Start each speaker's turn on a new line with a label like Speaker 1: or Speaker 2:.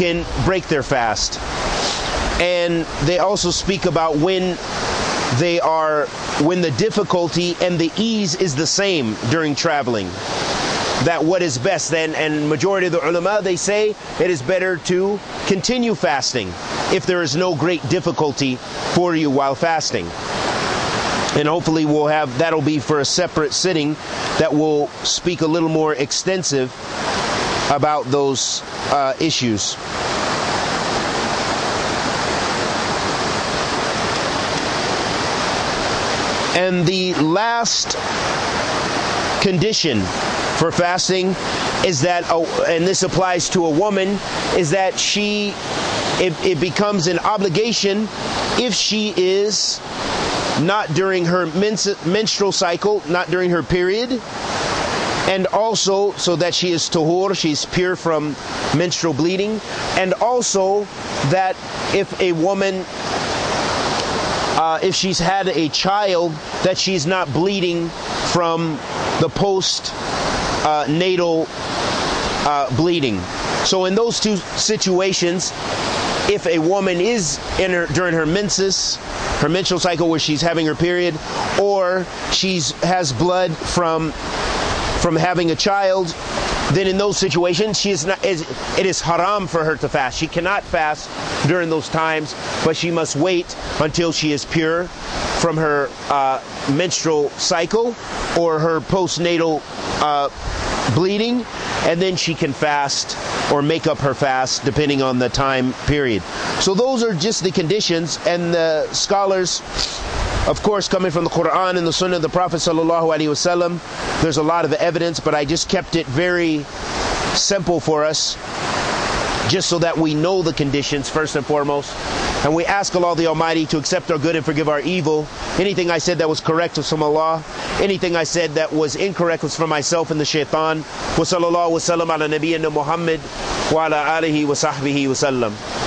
Speaker 1: can break their fast. And they also speak about when they are when the difficulty and the ease is the same during traveling that what is best then and majority of the ulama they say it is better to continue fasting if there is no great difficulty for you while fasting and hopefully we'll have that'll be for a separate sitting that will speak a little more extensive about those uh, issues. And the last condition for fasting is that, and this applies to a woman, is that she, it, it becomes an obligation if she is not during her menstrual cycle, not during her period, and also so that she is tahur, she's pure from menstrual bleeding, and also that if a woman uh, if she's had a child, that she's not bleeding from the post uh, natal uh, bleeding. So in those two situations, if a woman is in her during her menses, her menstrual cycle where she's having her period, or she's has blood from from having a child, then in those situations she is not it is haram for her to fast. She cannot fast during those times but she must wait until she is pure from her uh, menstrual cycle or her postnatal uh, bleeding and then she can fast or make up her fast depending on the time period. So those are just the conditions and the scholars of course, coming from the Quran and the Sunnah of the Prophet sallallahu alaihi wasallam, there's a lot of evidence, but I just kept it very simple for us, just so that we know the conditions first and foremost. And we ask Allah the Almighty to accept our good and forgive our evil. Anything I said that was correct was from Allah. Anything I said that was incorrect was from myself and the shaitan. Wa sallallahu wa sallam ala Muhammad wa ala alihi wa sahbihi wa sallam.